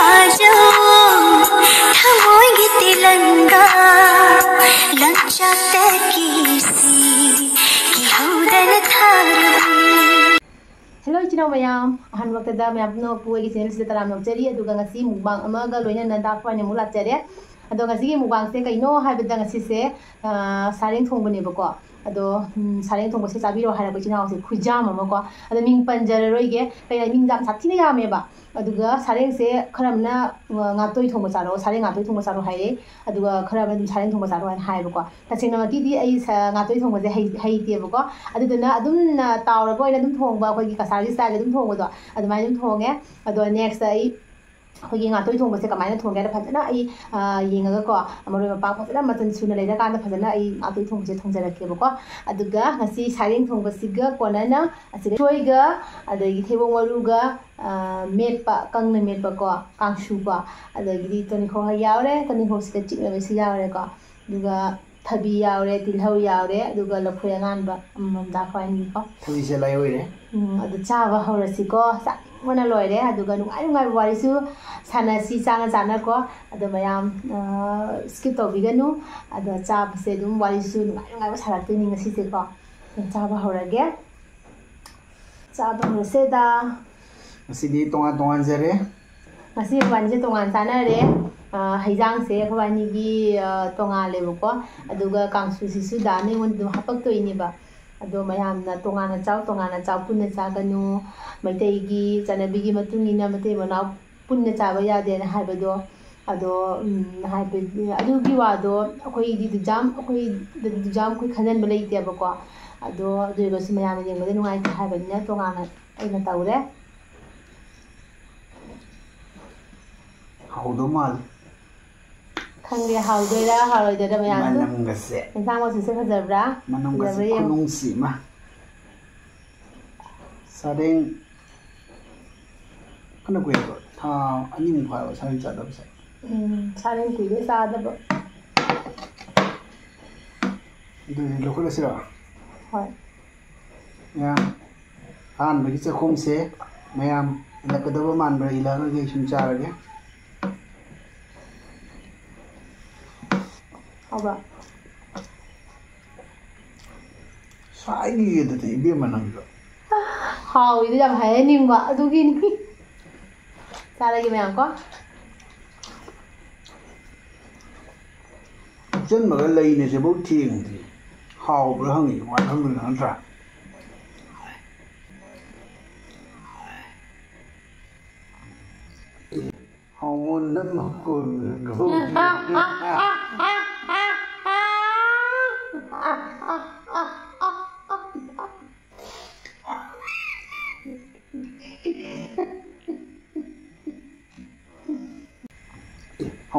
आ जाओ थमोगे तिलंगा लंचा तकीसी कि हमदन थारा हेलो इचिनाव मैम अहन वक्त मैं अपनो पुए की चैनल से तराम नौचरी अदुगा ngasi mukbang ama ga loina na da pa ne mula chare ado ngasi ki mukbang se kaino ha bida ngasi se saring thong bane ba ko ado saring thong se chabi ro ha ra ko chinaw se khujam ama ko ado ming panjare roige kai ming jam sathi ne ga me ba ꯑꯗꯨꯒ ꯁꯥꯔꯦꯡꯁꯦ ꯈꯔꯝꯅ ꯉꯥꯇꯣꯏ ꯊꯣꯡꯕ ꯆꯥꯔꯣ ꯁꯥꯔꯦꯡ ꯉꯥꯇꯣꯏ ꯊꯣꯡꯕ ꯆꯥꯔꯣ ꯍꯥꯏꯔꯦ ꯑꯗꯨꯒ ꯈꯔꯝꯅ ꯑꯗꯨꯝ ꯁꯥꯔꯦꯡ ꯊꯣꯡꯕ ꯆꯥꯔꯣ ꯍꯥꯏꯅ ꯍꯥꯏꯕꯀꯣ ꯇꯁꯦꯡꯅ ꯉꯥꯇꯤꯗꯤ ꯑꯩ ꯉꯥꯇꯣꯏ ꯊꯣꯡꯕꯁꯦ ꯍꯩꯇꯦꯕꯀꯣ ꯑꯗꯨꯗꯨꯅ ꯑꯗꯨꯝ ꯇꯥꯎꯔꯒ ꯑꯣꯏꯅ ꯑꯗꯨꯝ ꯊꯣꯡꯕ ꯑꯩꯈꯣꯏꯒꯤ ꯀꯁꯥꯔꯒꯤ ꯁ꯭ꯇꯥꯏꯜꯗ ꯑꯗꯨꯝ ꯊꯣꯡꯕꯗꯣ ꯑꯗꯨꯃꯥꯏꯅ ꯑꯗꯨꯝ ꯊꯣꯡꯉꯦ ꯑꯗꯣ ꯅꯦꯛꯁꯇ ꯑꯩ ꯑꯩꯈꯣꯏꯒꯤ ꯉꯥꯇꯣꯏ ꯊꯣꯡꯕꯁꯦ ꯀꯃꯥꯏꯅ ꯊꯣꯡꯒꯦꯅ ꯐꯖꯅ ꯑꯩ ꯌꯦꯡꯉꯒꯀꯣ ꯃꯔꯣꯏ ꯃꯄꯥꯡ ꯐꯖꯅ ꯃꯆꯜ ꯁꯨꯅ ꯂꯩꯔꯀꯥꯟꯗ ꯐꯖꯅ ꯑꯩ ꯉꯥꯇꯣꯏ ꯊꯣꯡꯕꯁꯦ ꯊꯣꯡꯖꯔꯛꯀꯦꯕꯀꯣ ꯑꯗꯨꯒ ꯉꯁꯤ ꯁꯥꯔꯦꯡ ꯊꯣꯡꯕꯁꯤꯒ ꯀꯣꯟꯅꯅ ꯑꯁꯤꯗ ꯁꯣꯏꯒ ꯑꯗꯒꯤ ꯊꯩꯕꯣꯡ ꯃꯔꯨꯒ ꯃꯦꯠꯄ ꯀꯪꯅ ꯃꯦꯠꯄꯀꯣ ꯀꯥꯡꯁꯨꯀꯣ ꯑꯗꯒꯤꯗꯤ ꯇꯣꯅꯤꯈꯣꯛ ꯌꯥꯎꯔꯦ ꯇꯣꯅꯤꯈꯣꯛꯁꯤꯗ ꯆꯤꯛꯅꯕꯁꯨ ꯌꯥꯎꯔꯦꯀꯣ ꯑꯗꯨꯒ tabi yaure tilhau yaure aduga lakhu yangan ba mam da khain ni ko tuji se lai oi re adu cha ba hor si ko sa mona loi aduga nu ai ngai sana si sana sana ko adu mayam skip to ganu adu cha sedum se dum wari su nu ai ngai ba sara tu ni si se ko cha ba ge cha ba hor se da masih di tongan-tongan sana re masih wanje tongan sana re ꯍꯩꯖꯥꯡ ꯁꯦ ꯍꯋꯥꯏꯅꯤꯒꯤ ꯇꯣꯉꯥꯟ ꯂꯩꯕꯀꯣ ꯑꯗꯨꯒ ꯀꯥꯡꯁꯨ ꯁꯤꯁꯨ ꯗꯥꯅꯦ ꯑꯩꯉꯣꯟꯗ ꯑꯗꯨꯝ ꯍꯥꯞꯄꯛꯇꯣꯏꯅꯦꯕ ꯑꯗꯣ ꯃꯌꯥꯝꯅ ꯇꯣꯉꯥꯟꯅ ꯆꯥꯎ ꯇꯣꯉꯥꯟꯅ ꯆꯥꯎ ꯄꯨꯟꯅ ꯆꯥꯒꯅꯨ ꯃꯩꯇꯩꯒꯤ ꯆꯠꯅꯕꯤꯒꯤ ꯃꯇꯨꯡ ꯏꯟꯅ ꯃꯩꯇꯩ ꯃꯅꯥꯎ ꯄꯨꯟꯅ ꯆꯥꯕ ꯌꯥꯗꯦꯅ ꯍꯥꯏꯕꯗꯣ ꯑꯗꯣ ꯍꯥꯏꯕ ꯑꯗꯨꯒꯤ ꯋꯥꯗꯣ ꯑꯩꯈꯣꯏꯒꯤ ꯗꯨꯖꯥꯝ ꯑꯩꯈꯣꯏ ꯗꯨꯖꯥꯝ ꯑꯩꯈꯣꯏ ꯈꯟꯖꯟꯕ ꯂꯩꯇꯦꯕꯀꯣ ꯑꯗꯣ ꯑꯗꯨꯒꯁꯨ ꯃꯌꯥꯝꯅ ꯌꯦꯡꯕꯗ ꯅꯨꯡꯉꯥꯏꯇꯦ ꯍꯥꯏꯕꯅꯤꯅ ꯇꯣꯉꯥꯟꯅ ꯑꯩꯅ ꯇꯧꯔꯦ ꯍꯧꯗꯣ ꯃꯥꯜꯂꯤ khăn về hầu đây ra hầu rồi giờ đây bây giờ mình nằm cái sẽ mình sang một sự khác giờ ra mình nằm cái sẽ không nông sĩ mà sao đến con nó quỷ rồi thà anh nhìn khỏe rồi sao đến chợ đâu sẽ ừ, sao đến quỷ với sao đâu rồi lúc đó sẽ rồi hỏi nha ăn mấy cái không sẽ mấy em là cái đó mà mình là nó gây chúng ta rồi nhé 봐봐. 사이에도 입에만 한 거. हाँ इधर जब है नहीं हुआ दूंगी नहीं सारा कि मैं आपको chân mà cái lây này sẽ bố thiền thì hào bữa hơn thì ngoài hơn mình hơn ra hào môn lắm mà còn à, à, à,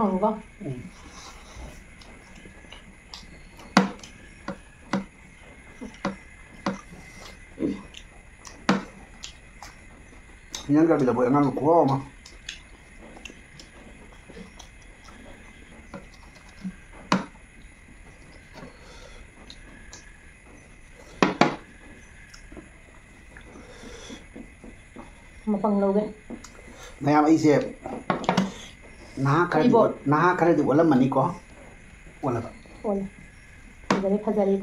hơn ừ. không? Ừ. Minyan gabi la boya nga nukuwa ma. Mapanglaw gan. Mayama isip. ꯅꯍꯥꯛ ꯈꯔꯗꯤ ꯑꯣꯜꯂꯝꯃꯅꯤꯀꯣ ꯑꯣꯜꯂꯕ ꯐꯖꯔꯦ ꯐꯖꯔꯦ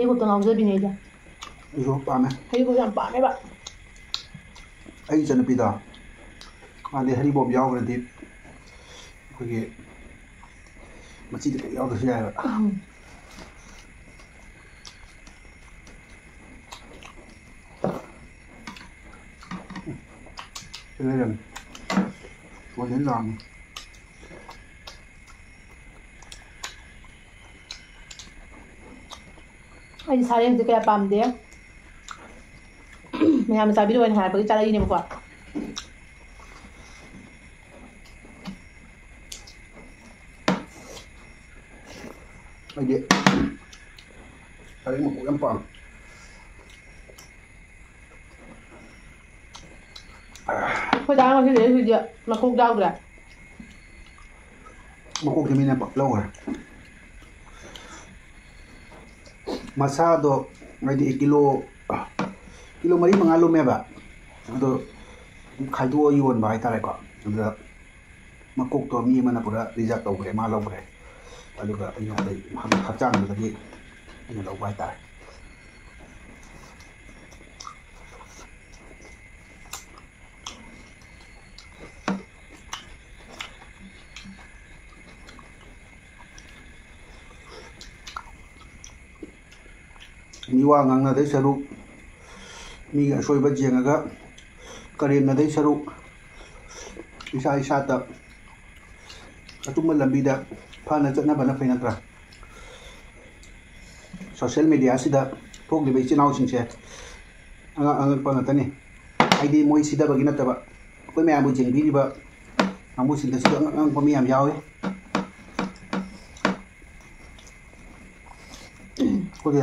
这里我都不拿，我都不拿。这个盘子。这里我讲盘子吧。这真的的。大，那里这里我好，别弄了。这里。我吃这个，我都不拿。这里。我这个。ꯑꯩꯗꯤ ꯁꯥꯔꯦꯡꯁꯦ ꯀꯌꯥ ꯄꯥꯝꯗꯦ ꯃꯌꯥꯝꯅ ꯆꯥꯕꯤꯔꯣ ꯑꯣꯏꯅ ꯍꯥꯏꯔꯛꯄꯒꯤ ꯆꯥꯔꯛꯏꯅꯦꯕꯀꯣ ꯑꯩꯗꯤ ꯁꯥꯔꯦꯡ ꯃꯀꯣꯛ ꯌꯥꯝ ꯄꯥꯝꯃꯦ ꯑꯩꯈꯣꯏ ꯗꯥ ꯉꯁꯤꯗꯤ ꯍꯧꯖꯤꯛ ꯃꯀꯣꯛ ꯌꯥꯎꯗ꯭ꯔꯦ ꯃꯀꯣꯛꯁꯦ ꯃꯤꯅ ꯂꯧꯈ꯭ꯔꯦ มาซาดอไม่ไดีกิโลกิโลมารีมังอาลุเมียบะแล้วก็ใครตัวยวนไปตาอะไรก็แล้วก็มากุกตัวมีมันนะปุราดีจักตัวเรมาลงรปแล้วก็อันนี้เราไปทำจ้างอะไรที่อันนี้เราไปตาย सरुक मी असोब जेंग करेंद सरुक इसा इसात अटूब लंबी फान चलना फैन सोशल मीडिया से इचनावे अगपने मई सिदी नाब अ मैम जेंगीब मामूद अंग मैम जाए Okay.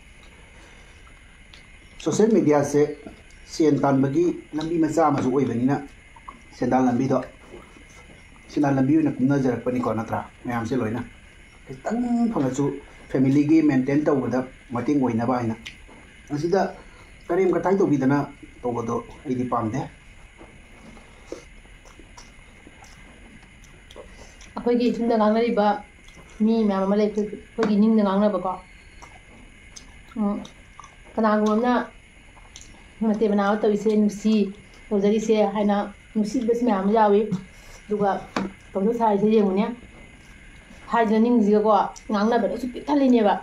ꯁꯣꯁꯤꯌꯦꯜ ꯃꯦꯗꯤꯌꯥꯁꯦ ꯁꯦꯟ ꯇꯥꯟꯕꯒꯤ ꯂꯝꯕꯤ ꯃꯆꯥ ꯑꯃꯁꯨ ꯑꯣꯏꯕꯅꯤꯅ ꯁꯦꯟꯗꯥꯟ ꯂꯝꯕꯤꯗꯣ ꯁꯦꯟꯗꯥꯟ ꯂꯝꯕꯤ ꯑꯣꯏꯅ ꯀꯨꯝꯅꯖꯔꯛꯄꯅꯤꯀꯣ ꯅꯠꯇ꯭ꯔꯥ ꯃꯌꯥꯝꯁꯦ ꯂꯣꯏꯅ ꯈꯤꯇꯪ ꯐꯪꯉꯁꯨ ꯐꯦꯃꯤꯂꯤꯒꯤ ꯃꯦꯟꯇꯦꯟ ꯇꯧꯕꯗ ꯃꯇꯦꯡ ꯑꯣꯏꯅꯕ ꯍꯥꯏꯅ ꯑꯁꯤꯗ ꯀꯔꯦꯝ ꯀꯊꯥꯏ ꯇꯧꯕꯤꯗꯅ ꯇꯧꯕꯗꯣ ꯑꯩꯗꯤ ꯄꯥꯝꯗꯦ ꯑꯩꯈꯣꯏꯒꯤ ꯏꯊꯨꯡꯗ ꯉꯥꯡꯅꯔꯤꯕ ꯃꯤ ꯃꯌꯥꯝ ꯑꯃ ꯂꯩ ꯑꯩꯈꯣꯏꯒꯤ ꯅꯤꯡꯗ ꯉꯥꯡꯅꯕꯀꯣ kanagona mate banata visen si ozari se haina musid bas me amjawe duga tonu sai se yemunya hai janing zi ko ngangna ba su pitali ne ba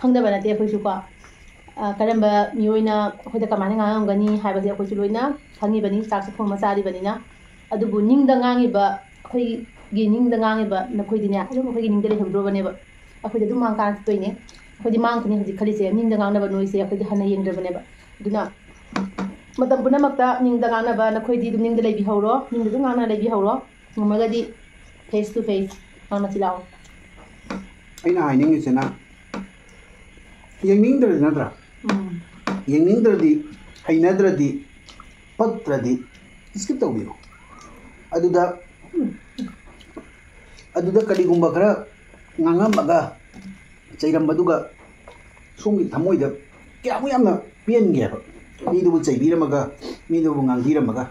khangda banate phu su ko kalamba miyoina khoda kamane nga ngang gani hai ba je khu su loina khangi bani sa su phu masa ri bani na adu bu ning da ngangi ba khoi gi ning da ngangi ba na khoi dinya khoi ning da le hebro bani ba akhoi da du mang kan toine अखोदी मांगनी हजी खलीसे से गांगनब नोइसे अखोदी हन येंगदबने बा दुना मदम पुना मक्ता निंद गांगनब नखोदी दुम निंद लेबी हौरो निंद दुम गांगना लेबी हौरो नमगदी फेस टू फेस गांगना चिलाओ ꯑꯩꯅ ꯍꯥꯏꯅꯤꯡꯉꯤꯁꯤꯅ ꯌꯦꯡꯅꯤꯡꯗ꯭ꯔꯗꯤ ꯅꯠꯇ꯭ꯔꯥ ꯌꯦꯡꯅꯤꯡꯗ꯭ꯔꯗꯤ ꯍꯩꯅꯗ꯭ꯔꯗꯤ ꯄꯛꯇ꯭ꯔꯗꯤ ꯏꯁꯀꯤꯞ ꯇꯧꯕꯤꯌꯨ ꯑꯗꯨꯗ ꯑꯗꯨꯗ ꯀꯔꯤꯒꯨꯝꯕ ꯈꯔ ꯉꯥꯡꯉꯝꯃꯒ chairam baduga sungi tamoi da kya mu yamna pien ge ba mi du chai bi ramaga mi du bu ngang giram ga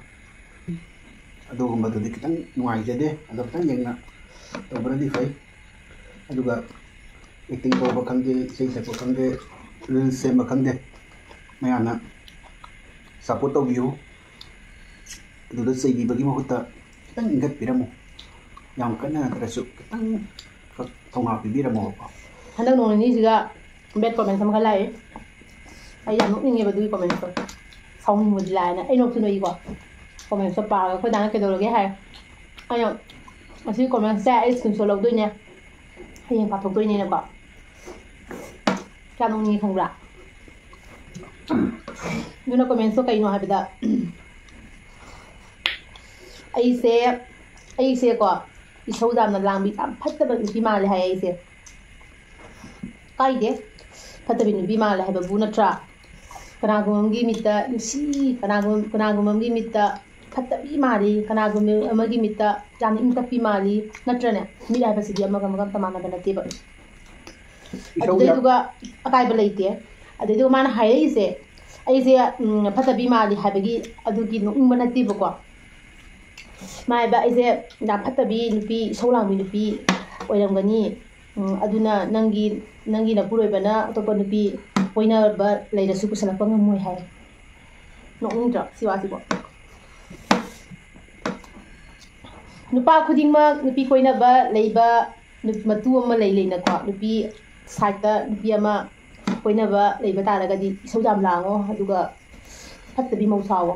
adu gum badu de kitang nuai jade adu tan yang na to bradi fai aduga iting ko ba kang de sei sa ko kang de lin se ma kang de ma yana sapoto biu adu de sei bi bagi ma kota kitang ingat piramu yang kena terasuk kitang tong api biramu ba ꯍꯟꯗꯛ ꯅꯣꯡ ꯅꯤꯅꯤꯁꯤꯒ ꯕꯦꯠ ꯀꯣꯃꯦꯟꯁ ꯑꯃꯈꯛ ꯂꯥꯛꯑꯦ ꯑꯩ ꯌꯥꯝ ꯅꯣꯛꯅꯤꯡꯉꯦꯕ ꯑꯗꯨꯒꯤ ꯀꯣꯃꯦꯟꯁꯇꯣ ꯁꯥꯎꯅꯤꯡꯕꯗꯤ ꯂꯥꯛꯑꯦꯅ ꯑꯩ ꯅꯣꯛꯁꯨ ꯅꯣꯛꯏꯀꯣ ꯀꯣꯃꯦꯟꯁꯇꯣ ꯄꯥꯔꯒ ꯑꯩꯈꯣꯏ ꯗꯥꯅ ꯀꯩꯗꯧꯔꯒꯦ ꯍꯥꯏ ꯑꯩꯅ ꯃꯁꯤ ꯀꯣꯃꯦꯟꯁꯁꯦ ꯑꯩ ꯏꯁꯀ꯭ꯔꯤꯟ ꯁꯣꯠ ꯂꯧꯗꯣꯏꯅꯦ ꯍꯌꯦꯡ ꯄꯥꯊꯣꯛꯇꯣꯏꯅꯤꯅꯀꯣ ꯀꯌꯥ ꯅꯣꯡꯅꯤ ꯈꯪꯕ꯭ꯔꯥ ꯑꯗꯨꯅ ꯀꯣꯃꯦꯟꯁꯇꯣ ꯀꯩꯅꯣ ꯍꯥꯏꯕꯗ ꯑꯩꯁꯦ ꯑꯩꯁꯦꯀꯣ ꯏꯁꯧ ꯌꯥꯝꯅ ꯂꯥꯡꯕꯤ ꯌꯥꯝ ꯐꯠꯇꯕ ꯅꯨꯄꯤ ꯃꯥꯜꯂꯦ ꯍꯥꯏ ꯑꯩꯁꯦ ꯀꯥꯏꯗꯦ ꯐꯠꯇꯕꯤ ꯅꯨꯄꯤ ꯃꯥꯜꯂꯦ ꯍꯥꯏꯕꯕꯨ ꯅꯠꯇ꯭ꯔꯥ ꯀꯅꯥꯒꯨꯝꯕ ꯑꯃꯒꯤ ꯃꯤꯠꯇ ꯅꯨꯡꯁꯤ ꯀꯅꯥꯒꯨꯝꯕ ꯀꯅꯥꯒꯨꯝꯕ ꯑꯃꯒꯤ ꯃꯤꯠꯇ ꯐꯠꯇꯕꯤ ꯃꯥꯜꯂꯤ ꯀꯅꯥꯒꯨꯝꯕ ꯑꯃꯒꯤ ꯃꯤꯠꯇ ꯌꯥꯝꯅ ꯏꯪ ꯇꯞꯄꯤ माली ꯅꯠꯇ꯭ꯔꯅꯦ ꯃꯤꯠ ꯍꯥꯏꯕꯁꯤꯗꯤ ꯑꯃꯒ ꯑꯃꯒ ꯑꯝꯇ ꯃꯥꯟꯅꯕ ꯅꯠꯇꯦꯕ ꯑꯗꯨꯗꯩꯗꯨꯒ ꯑꯀꯥꯏꯕ ꯂꯩꯇꯦ ꯑꯗꯩꯗꯨꯒ ꯃꯥꯅ ꯍꯥꯏꯔꯛꯏꯁꯦ ꯑꯩꯁꯦ ꯐꯠꯇꯕꯤ ꯃꯥꯜꯂꯤ ꯍꯥꯏꯕꯒꯤ ꯑꯗꯨꯒꯤ ꯅꯣꯛꯅꯤꯡꯕ ꯅꯠꯇꯦꯕꯀꯣ ꯃꯥ ꯍꯥꯏꯕ ꯑꯩꯁꯦ ꯌꯥꯝ ꯐꯠꯇꯕꯤ ꯅꯨꯄꯤ ꯏꯁꯧ ꯂꯥꯡꯕꯤ ꯅꯨꯄꯤ ꯑꯣꯏꯔꯝꯒꯅꯤ aduna nanggi nanggi na puroi bana atau pa nupi poi na lai da suku sala panga moi hai no unja si wasi bo nupa kuding ma nupi koina na ba lai ba nupi ma tu ma lai lai na kwa nupi sai nupi ama koina na ba lai ba ta la di so jam la ngo adu ga pat mau sa wo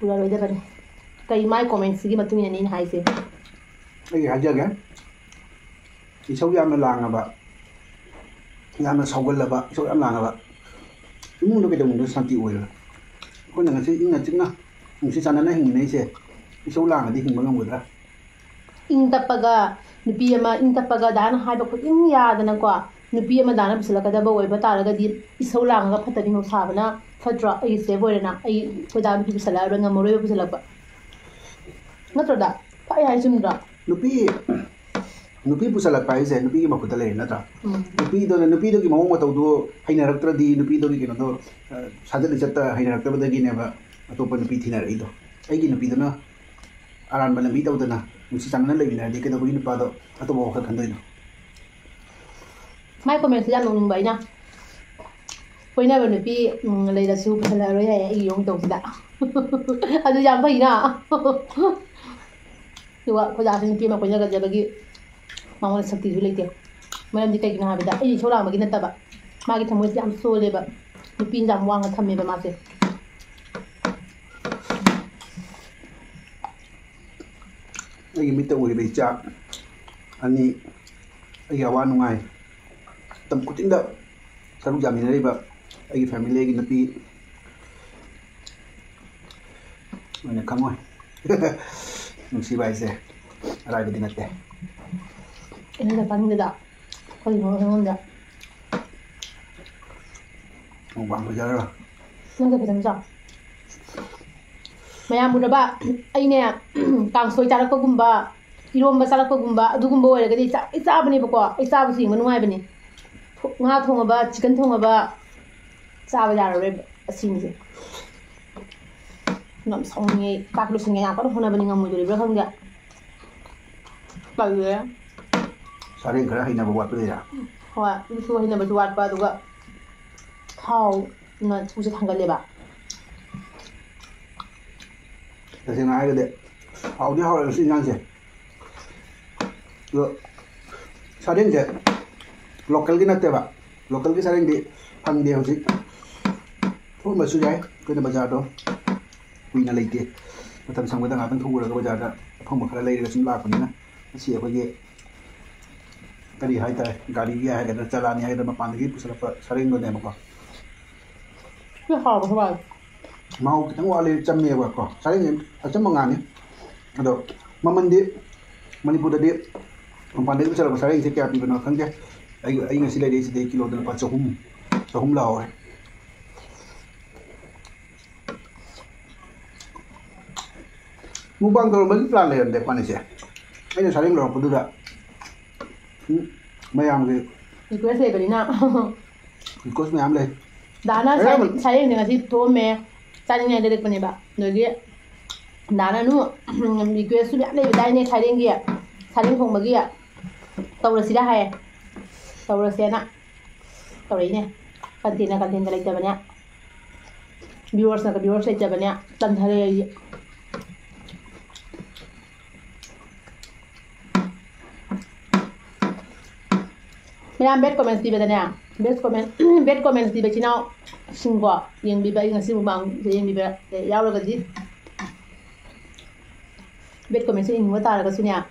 pura lai kai mai comment sigi ma tu ni nin hai se ꯏꯁꯧ ꯌꯥꯝꯅ ꯂꯥꯡꯉꯕ ꯌꯥꯝꯅ ꯁꯥꯎꯒꯜꯂꯕ ꯏꯁꯧ ꯌꯥꯝ ꯂꯥꯡꯉꯕ ꯏꯃꯨꯡꯗ ꯀꯩꯗꯧꯅꯨꯡꯗ ꯁꯥꯟꯇꯤ ꯑꯣꯏꯔꯣꯏ ꯑꯩꯈꯣꯏꯅ ꯉꯁꯤ ꯏꯪꯅ ꯆꯤꯛꯅ ꯅꯨꯡꯁꯤ ꯆꯥꯟꯅꯅ ꯍꯤꯡꯃꯤꯟꯅꯩꯁꯦ ꯏꯁꯧ ꯂꯥꯡꯉꯗꯤ ꯍꯤꯡꯕ ꯉꯝꯒꯗ꯭ꯔꯥ ꯏꯪ ꯇꯞꯄꯒ ꯅꯨꯄꯤ ꯑꯃ ꯏꯪ ꯇꯞꯄꯒ ꯗꯥꯅ ꯍꯥꯏꯕ ꯈꯨꯗꯤꯡ ꯌꯥꯗꯅꯀꯣ ꯅꯨꯄꯤ ꯑꯃ ꯗꯥꯅ ꯄꯨꯁꯤꯜꯂꯛꯀꯗꯕ ꯑꯣꯏꯕ ꯇꯥꯔꯒꯗꯤ ꯏꯁꯧ ꯂꯥꯡꯉꯒ ꯐꯠꯇꯕꯤ ꯅꯨꯡꯁꯥꯕꯅ ꯐꯠꯇ꯭ꯔꯣ ꯑꯩꯒꯤ ꯁꯦꯞ ꯑꯣꯏꯔꯦꯅ ꯑꯩ ꯑꯩꯈꯣꯏ ꯗꯥ ꯅꯨꯄꯤ ꯄꯨꯁꯤꯜꯂꯛꯑꯔꯣꯏ ꯉꯝꯃꯔꯣꯏꯕ ꯄꯨꯁꯤꯜꯂꯛꯄ ꯅꯠꯇ꯭ꯔꯣ ꯗꯥ ꯐꯩ ꯍꯥꯏ ꯆꯨꯝꯗ꯭ꯔꯣ ꯅꯨꯄꯤ नुपी पुसलक है नुपी की मखुत ले नत्रा नुपी दो नुपी दो की मऊ मतौ दो हैन रक्त्र दी नुपी दो की केनो दो सादल चत हैन रक्त्र बद की नेबा तो पन नुपी थी ना रही दो ऐ की नुपी दो ना आरान बन नुपी दो ना मुसी चांगना ले बिना दे के दो की नुपा दो तो बो खन दो ना mai comment ra lùng bảy nha bây giờ mình bị lấy là siêu phần là rồi ấy dùng tổng đã à tôi làm phải nè คือว่าพยาธิที่มาคนยังกันจะตะกี้ ꯃꯉꯣꯟꯗ ꯁꯛꯇꯤꯁꯨ ꯂꯩꯇꯦ ꯃꯔꯝꯗꯤ ꯀꯩꯒꯤꯅꯣ ꯍꯥꯏꯕꯗ ꯑꯩꯅ ꯏꯁꯧ ꯂꯥꯡꯕꯒꯤ ꯅꯠꯇꯕ ꯃꯥꯒꯤ ꯊꯃꯣꯏꯁꯦ ꯌꯥꯝ ꯁꯣꯜꯂꯦꯕ ꯅꯨꯄꯤ ꯌꯥꯝ ꯋꯥꯡꯅ ꯊꯝꯃꯦꯕ ꯃꯥꯁꯦ ꯑꯩꯒꯤ ꯃꯤꯠꯇ ꯎꯔꯤꯕ ꯏꯆꯥ ꯑꯅꯤ ꯑꯩꯒꯤ ꯑꯋꯥ ꯅꯨꯡꯉꯥꯏ ꯃꯇꯝ ꯈꯨꯗꯤꯡꯗ ꯁꯔꯨꯛ ꯌꯥꯃꯤꯟꯅꯔꯤꯕ ꯑꯩꯒꯤ ꯐꯦꯃꯤꯂꯤ ꯑꯩꯒꯤ ꯅꯨꯄꯤ ꯅꯣꯏꯅ ꯈꯪꯉꯣꯏ ꯅꯨꯡꯁꯤꯕ ꯍꯥꯏꯁꯦ ꯑꯔꯥꯏꯕꯗꯤ ꯅꯠꯇꯦ En una pandera. Código, no onda. Guapo, ya era. No te pensaba. ꯃꯌꯥꯝꯕꯨꯅꯕ ꯑꯩꯅꯦ ꯀꯥꯡꯁꯣꯏ ꯆꯥꯔꯛꯄꯒꯨꯝꯕ ꯏꯔꯣꯝꯕ ꯆꯥꯔꯛꯄꯒꯨꯝꯕ ꯑꯗꯨꯒꯨꯝꯕ ꯑꯣꯏꯔꯒꯗꯤ ꯑꯩ ꯆꯥꯕꯅꯦꯕꯀꯣ ꯑꯩ ꯆꯥꯕꯁꯨ ꯌꯦꯡꯕ ꯅꯨꯡꯉꯥꯏꯕꯅꯦ ꯉꯥ ꯊꯣꯡꯉꯕ ꯆꯤꯀꯟ ꯊꯣꯡꯉꯕ ꯆꯥꯕ ꯌꯥꯔꯔꯣꯏꯕ ꯑꯁꯤꯅꯤꯁꯦ ꯌꯥꯝ ꯁꯥꯎꯅꯤꯡꯉꯦ ꯆꯥꯛ ꯂꯣꯏꯁꯤꯟꯒꯦ ꯌꯥꯝ ꯀꯟꯅ ꯍꯣꯠꯅꯕꯅꯤ ꯉꯝꯃꯣꯏꯗꯣꯔꯤꯕ꯭ꯔꯥ ꯈꯪꯗꯦ ꯇꯜꯂꯦ ꯁꯥꯔꯦꯡ ꯈꯔ ꯍꯩꯅꯕ ꯋꯥꯠꯄꯗꯩꯔ ꯍꯣꯏ ꯑꯗꯨꯁꯨ ꯍꯩꯅꯕꯁꯨ ꯋꯥꯠꯄ ꯑꯗꯨꯒ ꯊꯥꯎꯅ ꯊꯨꯁꯨ ꯊꯥꯡꯒꯠꯂꯦꯕ ꯇꯁꯦꯡꯅ ꯍꯥꯏꯔꯒꯗꯤ ꯍꯥꯎꯗꯤ ꯍꯥꯎꯔꯦ ꯁꯤ ꯏꯟꯖꯥꯡꯁꯦ ꯑꯗꯣ ꯁꯥꯔꯦꯡꯁꯦ ꯂꯣꯀꯦꯜꯒꯤ ꯅꯠꯇꯦꯕ ꯂꯣꯀꯦꯜꯒꯤ ꯁꯥꯔꯦꯡꯗꯤ ꯐꯪꯗꯦ ꯍꯧꯖꯤꯛ ꯊꯣꯛꯑꯝꯕꯁꯨ ꯌꯥꯏ ꯑꯩꯈꯣꯏꯅ ꯕꯖꯥꯔꯗꯣ ꯀꯨꯏꯅ ꯂꯩꯇꯦ ꯃꯇꯝ ꯁꯪꯕꯗ ꯉꯥꯛꯇꯪ ꯊꯣꯛꯎꯔꯒ ꯕꯖꯥꯔꯗ ꯑꯐꯪꯕ ꯈꯔ ꯂꯩꯔꯒ ꯁꯨꯝ ꯂꯥꯛꯄꯅꯤꯅ ꯉꯁꯤ ꯑꯩꯈꯣꯏꯒꯤ kali hai ta gari ya hai kada chala ni hai pan gi pusala pa sareng ngone ba ko ya ha ba ba mau kita wale cham ne ba ko sareng ni e acha manga ni ado mamandi mani puda di pan de pusala pa sareng se kya pi bana khang ja ai ai ngasi lai de se de kilo de pa chum Mubang kalau beli pelan deh, depan ini sih. Ini saling lorong kedua. ꯃꯌꯥꯝꯒꯤ request ꯂꯩꯕꯅꯤꯅ request ꯃꯌꯥꯝ ꯂꯩ ꯗꯥꯅ ꯁꯥꯏꯌꯦꯡꯗ ꯉꯁꯤ ꯊꯣꯛꯑꯝꯃꯦ ꯆꯥꯅꯤꯡꯉꯥꯏ ꯂꯩꯔꯛꯄꯅꯦꯕ ꯅꯣꯏꯒꯤ ꯗꯥꯅ ꯅꯨ ꯔꯤꯀ꯭ꯋꯦꯁꯁꯨ ꯃꯌꯥꯝ ꯂꯩꯕꯗꯥꯏꯅꯦ ꯈꯥꯏꯔꯦꯡꯒꯤ ꯁꯥꯔꯦꯡ ꯊꯣꯡꯕꯒꯤ ꯇꯧꯔꯁꯤꯔ ꯍꯥꯏꯌꯦ ꯇꯧꯔꯁꯦꯅ ꯇꯧꯔꯛꯏꯅꯦ ꯀꯟꯇꯦꯟꯅ ꯀꯟꯇꯦꯟꯒ ꯂꯩꯇꯕꯅꯦ ꯚ꯭ꯌꯨꯋꯔꯁꯅꯒ ꯚ꯭ꯌꯨꯋꯔꯁ ꯂꯩꯇꯕꯅꯦ ꯇꯟꯊꯔꯦ ꯑꯩꯗꯤ Mina bed comments di bedanya. Bed comment bed comments di becina singwa yang biba yang sing bang yang beba, ya lo kadi. Bed comments yang mata lo kasunya.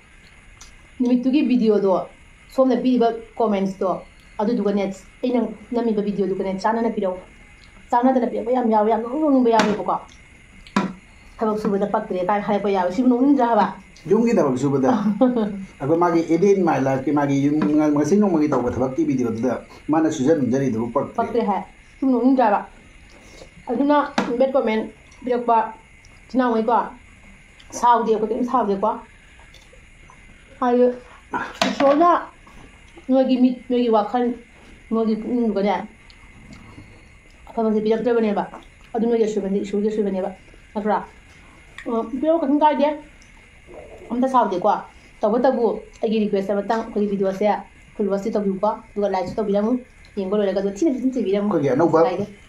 Nimitugi video do. Somna biba comments do. Adu duga net. Ini nami video duga net. Sana na pidau. Chana na pidau. Bayam yau yam. Nung bayam ibuka. थबक सुबद पक्रे तार हाय पया सिम नोंन जाबा युंगि दबक सुबद अगो मागे एदिन माय लाइफ के मागे युंग मंग मसिन नोंग मगे तबक थबक ती बिदिबद माने सुजन जरी दबक पक्रे पक्रे हाय सिम नोंन जाबा अदुना बेट कमेंट बिरकबा जिना वई क्वा साउ दे को तिम साउ दे क्वा हाय सोजा नोगि मि नोगि वाखन नोगि कुन गने अपन से बिरक जबने बा अदुना यशवनी सुजे सुजे बने बा ꯄꯤꯔꯛꯑꯣ ꯀꯩꯁꯨꯝ ꯀꯥꯏꯗꯦ ꯑꯝꯇ ꯁꯥꯎꯗꯦꯀꯣ ꯇꯧꯕꯇꯕꯨ ꯑꯩꯒꯤ ꯔꯤꯀ꯭ꯋꯦꯁꯇ ꯃꯇꯥꯡ ꯑꯩꯈꯣꯏꯒꯤ ꯚꯤꯗꯤꯑꯣꯁꯦ ꯐꯨꯜ ꯋꯥꯁꯇꯤ ꯇꯧꯕꯤꯌꯨꯀꯣ ꯑꯗꯨꯒ ꯂꯥꯏꯛꯁꯨ ꯇꯧꯕꯤꯔꯝꯃꯨ ꯌꯦꯡꯕ ꯂꯣꯏꯔꯒ ꯑꯗꯨ ꯊꯤꯅ ꯊꯤꯅ ꯊꯤꯕꯤꯔꯝꯃꯨ ꯑꯩꯈꯣꯏꯒꯤ ꯑꯅꯧꯕ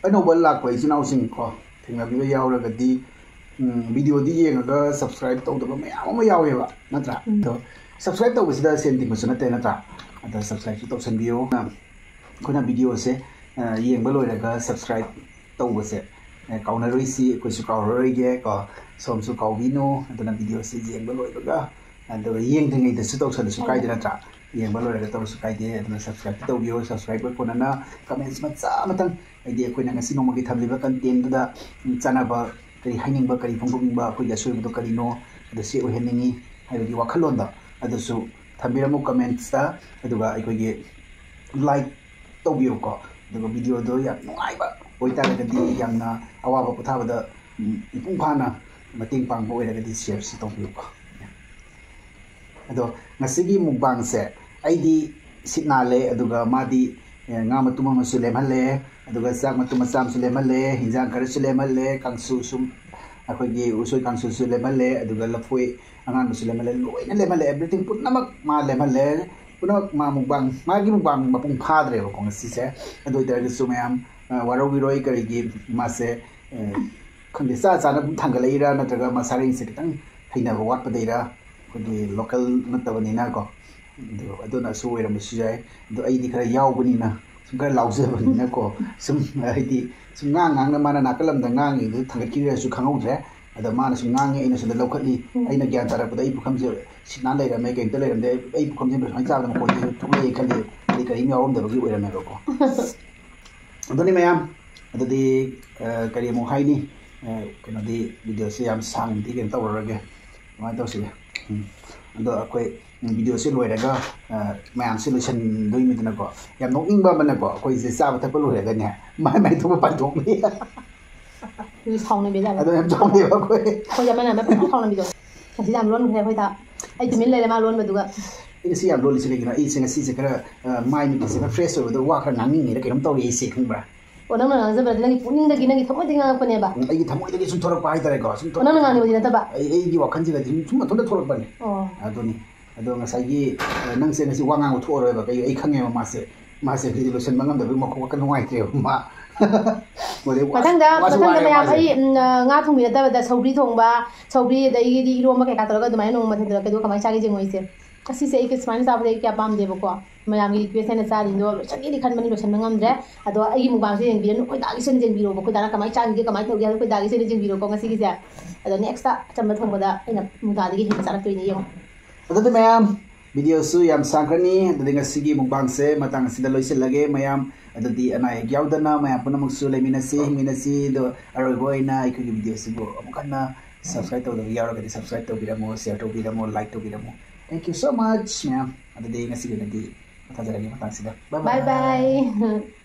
ꯑꯅꯧꯕ ꯂꯥꯛꯄ ꯏꯆꯤꯟ ꯏꯅꯥꯎꯁꯤꯡꯀꯣ ꯊꯦꯡꯅꯕꯤꯕ ꯌꯥꯎꯔꯒꯗꯤ ꯚꯤꯗꯤꯑꯣꯗꯤ ꯌꯦꯡꯉꯒ ꯁꯕꯁꯀ꯭ꯔꯥꯏꯕ ꯇꯧꯗꯕ ꯃꯌꯥꯝ ꯑꯃ ꯌꯥꯎꯋꯦꯕ ꯅꯠꯇ꯭ꯔꯥ ꯑꯗꯣ ꯁꯕꯁꯀ꯭ꯔꯥꯏꯕ ꯇꯧꯕꯁꯤꯗ ꯁꯦꯟ ꯇꯤꯡꯕꯁꯨ ꯅꯠꯇꯦ ꯅꯠꯇ꯭ꯔꯥ ꯑꯗ ꯁꯕꯁꯀ꯭ꯔꯥꯏꯕꯁꯨ ꯇꯧꯁꯟꯕꯤꯌꯨ ꯑꯩꯈꯣꯏꯅ ꯚꯤꯗꯤꯑꯣꯁꯦ ꯌꯦꯡꯕ ꯂꯣꯏꯔꯒ ꯁꯕꯁꯀ꯭ꯔꯥꯏꯕ ꯇꯧꯕꯁꯦ ꯀꯥꯎꯅꯔꯣꯏꯁꯤ ꯑꯩꯈꯣꯏꯁꯨ ꯀꯥꯎꯔꯔꯣꯏꯒꯦ ꯀꯣ ꯁꯣꯝꯁꯨ ꯀꯥꯎꯕꯤꯅꯨ ꯑꯗꯨꯅ ꯚꯤꯗꯤꯑꯣꯁꯤ ꯌꯦꯡꯕ ꯂꯣꯏꯕꯒ ꯑꯗꯨꯒ ꯌꯦꯡꯗ꯭ꯔꯤꯉꯩꯗꯁꯨ ꯇꯧꯁꯜꯂꯁꯨ ꯀꯥꯏꯗꯦ ꯅꯠꯇ꯭ꯔꯥ ꯌꯦꯡꯕ ꯂꯣꯏꯔꯒ ꯇꯧꯔꯁꯨ ꯀꯥꯏꯗꯦ ꯑꯗꯨꯅ ꯁꯕꯁꯀ꯭ꯔꯥꯏꯕ ꯇꯧꯕꯤꯌꯣ ꯁꯕꯁꯀ꯭ꯔꯥꯏꯕ ꯀꯣꯟꯅꯅ ꯀꯃꯦꯟꯁ ꯃꯆꯥ ꯑꯃꯇꯪ ꯍꯥꯏꯗꯤ ꯑꯩꯈꯣꯏꯅ ꯉꯁꯤ ꯅꯣꯡꯃꯒꯤ ꯊꯝꯂꯤꯕ ꯀꯟꯇꯦꯟꯗꯨꯗ ꯆꯥꯟꯅꯕ ꯀꯔꯤ ꯍꯥꯏꯅꯤꯡꯕ ꯀꯔꯤ ꯐꯣꯡꯗꯣꯛꯅꯤꯡꯕ ꯑꯩꯈꯣꯏꯒꯤ ꯑꯁꯣꯏꯕꯗꯣ ꯀꯔꯤꯅꯣ ꯑꯗꯨ ꯁꯤ ꯑꯣꯏꯍꯟꯅꯤꯡꯉꯤ ꯍꯥꯏꯕꯒꯤ ꯋꯥꯈꯜꯂꯣꯟꯗꯣ ꯑꯗꯨꯁꯨ ꯊꯝꯕꯤꯔꯝꯃꯨ ꯀꯃꯦꯟꯁꯇ ꯑꯗꯨꯒ ꯑꯩꯈꯣꯏꯒꯤ ꯂꯥꯏꯛ ꯇꯧꯕꯤꯌꯨꯀꯣ ꯑꯗꯨꯒ ꯚꯤꯗꯤꯑꯣꯗꯣ ꯌꯥꯝ ꯅꯨꯡꯉꯥꯏꯕ ꯑꯣꯏꯇꯥꯔꯒꯗꯤ ꯌꯥꯝꯅ ꯑꯋꯥꯕ ꯄꯣꯊꯥꯕꯗ ꯃꯄꯨꯡ ꯐꯥꯅ ꯃꯇꯦꯡ ꯄꯥꯡꯕ ꯑꯣꯏꯔꯒꯗꯤ ꯁꯤꯌꯔꯁꯤ ꯇꯧꯕꯤꯌꯨꯀꯣ ꯑꯗꯣ ꯉꯁꯤꯒꯤ ꯃꯨꯛꯕꯥꯡꯁꯦ ꯑꯩꯗꯤ ꯁꯤꯠ ꯅꯥꯜꯂꯦ ꯑꯗꯨꯒ ꯃꯥꯗꯤ ꯉꯥ ꯃꯇꯨꯝ ꯑꯃꯁꯨ ꯂꯦꯝꯍꯜꯂꯦ ꯑꯗꯨꯒ ꯆꯥꯛ ꯃꯇꯨꯝ ꯃꯆꯥ ꯑꯃꯁꯨ ꯂꯦꯝꯍꯜꯂꯦ ꯍꯤꯟꯖꯥꯡ ꯈꯔꯁꯨ ꯂꯦꯝꯍꯜꯂꯦ ꯀꯥꯡꯁꯨ ꯁꯨꯝ ꯑꯩꯈꯣꯏꯒꯤ ꯎꯁꯣꯏ ꯀꯥꯡꯁꯨꯁꯨ ꯂꯦꯝꯍꯜꯂꯦ ꯑꯗꯨꯒ ꯂꯐꯣꯏ ꯑꯉꯥꯡꯕꯁꯨ ꯂꯦꯝꯍꯜꯂꯦ ꯂꯣꯏꯅ ꯂꯦꯝꯍꯜꯂꯦ ꯑꯦꯕ꯭ꯔꯤꯊꯤꯡ ꯄꯨꯝꯅꯃꯛ ꯃꯥ ꯂꯦꯝꯍꯜꯂꯦ पुनः मा मुक्बाङ मागी मुक्बाङ मपुङ फाद्रेबको ꯉꯁꯤꯁꯦ ꯑꯗꯨ ꯑꯣꯏꯇꯥꯔꯒꯁꯨ ꯃꯌꯥꯝ ꯋꯥꯔꯧꯕꯤꯔꯣꯏ ꯀꯔꯤꯒꯤ ꯃꯥꯁꯦ ꯈꯪꯗꯦ ꯆꯥ ꯆꯥꯅ ꯑꯗꯨꯝ ꯊꯥꯡꯒꯠꯂꯛꯏꯔꯥ ꯅꯠꯇ꯭ꯔꯒ ꯃꯁꯥꯔꯦꯡꯁꯦ खितंग ꯍꯩꯅꯕ ꯋꯥꯠꯄꯗꯩꯔꯥ ꯑꯩꯈꯣꯏꯒꯤ ꯂꯣꯀꯦꯜ ꯅꯠꯇꯕꯅꯤꯅꯀꯣ ꯑꯗꯨ ꯑꯗꯨꯅꯁꯨ ꯑꯣꯏꯔꯝꯕꯁꯨ ꯌꯥꯏ ꯑꯗꯨ ꯑꯩꯗꯤ ꯈꯔ ꯌꯥꯎꯕꯅꯤꯅ sum kar lau zhe ban ne ko sum hai di sum ngang ngang na mana na kalam da ngang yi du thang ki re su khang au zhe ꯑꯗ ꯃꯥꯅꯁꯨ ꯉꯥꯡꯉꯦ ꯑꯩꯅ ꯁꯤꯗ ꯂꯧꯈꯠꯂꯤ ꯑꯩꯅ ꯒ꯭ꯌꯥꯟ ꯇꯥꯔꯛꯄꯗ ꯑꯩ ꯄꯨꯈꯝꯁꯦ ꯁꯤꯅꯥꯟ ꯂꯩꯔꯝꯃꯦ ꯀꯩꯝꯇ ꯂꯩꯔꯝꯗꯦ ꯑꯩ ꯄꯨꯈꯝꯁꯦ ꯁꯨꯃꯥꯏꯅ ꯆꯥꯕꯗ ꯃꯈꯣꯟꯁꯦ ꯊꯣꯛꯂꯛꯑꯦ ꯈꯜꯂꯤ ꯑꯗꯩ ꯀꯔꯤꯝ ꯌꯥꯎꯔꯝꯗꯕꯒꯤ ꯑꯣꯏꯔꯝꯃꯦꯕꯀꯣ ꯑꯗꯨꯅꯤ ꯃꯌꯥꯝ ꯑꯗꯨꯗꯤ ꯀꯔꯤ ꯑꯃꯨꯛ ꯍꯥꯏꯅꯤ ꯀꯩꯅꯣꯗꯤ ꯚꯤꯗꯤꯑꯣꯁꯦ ꯌꯥꯝ ꯁꯥꯡꯅꯗꯤ ꯀꯩꯅꯣ ꯇꯧꯔꯔꯒꯦ ꯑꯗꯨꯃꯥꯏꯅ ꯇꯧꯁꯤꯒꯦ ꯑꯗꯣ ꯑꯩꯈꯣꯏ ꯚꯤꯗꯤꯑꯣꯁꯦ ꯂꯣꯏꯔꯒ ꯃꯌꯥꯝꯁꯦ ꯂꯣꯏꯁꯟꯗꯣꯏꯅꯤꯗꯅꯀꯣ ꯌꯥꯝ ꯅꯣꯛꯅꯤꯡꯕ ꯑꯃꯅꯀꯣ ꯑꯩꯈꯣꯏꯁꯦ ꯆꯥꯕ ꯊꯛꯄ ꯂꯣꯏꯔꯒꯅꯦ ꯃꯥꯏ ꯃꯥꯏ ꯊꯣꯛꯄ ꯄꯥꯡꯊꯣꯛꯅꯤ ખાવાનું બે દાડા એમ જામ દેવા કોઈ કોઈ જમે ના મેં ખાવાનું બીજો પછી આમ લોન ઉઠે કોઈ તા આઈ જમીન લઈને માં લોન બધું ꯁꯤ ꯌꯥꯝ ꯂꯣꯜꯂꯤꯁꯤ ꯀꯩꯒꯤꯅꯣ ꯑꯩꯁꯦ ꯉꯁꯤꯁꯦ ꯈꯔ ꯃꯥꯏ ꯅꯨꯄꯤꯁꯦ ꯈꯔ ꯐ꯭ꯔꯦꯁ ꯑꯣꯏꯕꯗꯣ ꯋꯥ ꯈꯔ ꯉꯥꯡꯅꯤꯡꯉꯤꯔ ꯀꯩꯅꯣꯝ ꯇꯧꯔꯤ ꯑꯩꯁꯦ ꯈꯪꯕ꯭ꯔꯥ ꯅꯪꯅ ꯉꯥꯡꯖꯕꯗꯤ ꯅꯪꯒꯤ ꯄꯨꯛꯅꯤꯡꯗꯒꯤ ꯅꯪꯒꯤ ꯊꯃꯣꯏꯗꯒꯤ ꯉꯥꯡꯉꯛꯄꯅꯦꯕ ꯑꯩꯒꯤ ꯊꯃꯣꯏꯗꯒꯤ ꯁꯨꯝ ꯊꯣꯔꯛꯄ ꯍꯥꯏꯇꯥꯔꯦꯀꯣ ꯁꯨꯝ ꯅꯪꯅ ꯉꯥꯡꯉꯤꯕꯗꯤ ꯅꯠꯇꯕ ꯑꯩꯒꯤ ꯋꯥꯈꯜꯁꯤꯒꯗꯤ ꯁꯨꯝ ꯃꯊꯟꯇ ꯊꯣꯔꯛꯄꯅꯦ ꯑꯗꯨꯅꯤ ꯑꯗꯣ ꯉꯁꯥꯏꯒꯤ ꯅꯪꯁꯦ ꯉꯁꯤ ꯋꯥ ꯉꯥꯡꯕ ꯊꯣꯛꯑꯔꯣꯏꯕ ꯀꯩ ꯑꯩ ꯈꯪꯉꯦꯕ ꯃꯥꯁꯦ ꯃꯥꯁꯦ ꯍꯧꯖꯤꯛ ꯂꯣꯏꯁꯤꯟꯕ ꯉꯝꯗꯕꯒꯤ ꯃꯈꯣꯡ ꯋꯥꯈꯜ ꯅꯨꯡꯉꯥꯏꯇ꯭ꯔꯦꯕ ꯃꯥ ꯃꯊꯪꯗ ꯃꯊꯪꯗ ꯃꯌꯥꯝ ꯑꯩ ꯉꯥ ꯊꯣꯡꯕꯤ ꯅꯠꯇꯕꯗ ꯁꯧꯒ꯭ꯔꯤ ꯊꯣꯡꯕ ꯁꯧꯒ꯭ꯔꯤ ꯑꯗꯒꯤꯗꯤ ꯏꯔꯣꯝꯕ ꯀꯩꯀꯥ ꯇꯧꯔꯒ ꯑꯗꯨꯃꯥꯏꯅ ꯅꯣꯡꯃ ꯊꯤꯟꯖꯔꯛꯀꯦꯗꯣ ꯀꯃꯥꯏꯅ ꯆꯥꯒꯦ ꯌꯦꯡꯉꯣꯏꯁꯦ ꯑꯁꯤꯁꯦ ꯑꯩ ꯁꯨꯃꯥꯏꯅ ꯆꯥꯕꯗ ꯑꯩ ꯀꯌꯥ ꯄꯥꯝꯗꯦꯕꯀꯣ ꯃꯌꯥꯝꯒꯤ ꯔꯤꯀ꯭ꯋꯦꯁ ꯍꯦꯟꯅ ꯆꯥꯔꯤꯗꯣ ꯂꯣꯏꯁꯟꯒꯦꯗꯤ ꯈꯟꯕꯅꯤ ꯂꯣꯏꯁꯟꯕ ꯉꯝꯗ꯭ꯔꯦ ꯑꯗꯣ ꯑꯩꯒꯤ ꯃꯨꯛꯕꯥꯡꯁꯦ ꯌꯦꯡꯕꯤꯔꯅꯨ ꯑꯩꯈꯣꯏ ꯗꯥꯒꯤ ꯁꯦꯟ ꯌꯦꯡꯕꯤꯔꯣꯕ ꯑꯩꯈꯣꯏ ꯗꯥꯅ ꯀꯃꯥꯏꯅ ꯆꯥꯈꯤꯒꯦ ꯀꯃꯥꯏꯅ ꯇꯧꯒꯦ ꯍꯥꯏꯕꯗꯣ ꯑꯩꯈꯣꯏ ꯗꯥꯒꯤ ꯁꯦꯟ ꯌꯦꯡꯕꯤꯔꯣꯀꯣ ꯉꯁꯤꯒꯤꯁꯦ ꯑꯗꯣ ꯅꯦꯛꯁꯇ ꯑꯆꯝꯕ ꯊꯣꯡꯕꯗ ꯑꯩꯅ ꯃꯨꯗꯥꯗꯒꯤ ꯍꯦꯟꯅ ꯆꯥꯔꯛꯇꯣꯏꯅꯦ ꯌꯦꯡꯉꯣ ꯑꯗꯨꯗꯤ ꯃꯌꯥꯝ ꯚꯤꯗꯤꯑꯣꯁꯨ ꯌꯥꯝ ꯁꯥꯡꯈ꯭ꯔꯅꯤ ꯑꯗꯨꯗꯤ ꯉꯁꯤꯒꯤ ꯃꯨꯛꯕꯥꯡꯁꯦ ꯃꯇꯥꯡ ꯑꯁꯤꯗ ꯂꯣꯏꯁꯤꯜꯂꯒꯦ ꯃꯌꯥꯝ adati ana eh, yak yau dana ma yapu na muksule mina sih do aro boy na iku video sibo amu kana nah, subscribe to the yaro kadi subscribe to bidamu share to bidamu like to bidamu thank you so much ma'am adati ina sih gana di Bye bye. bye, -bye.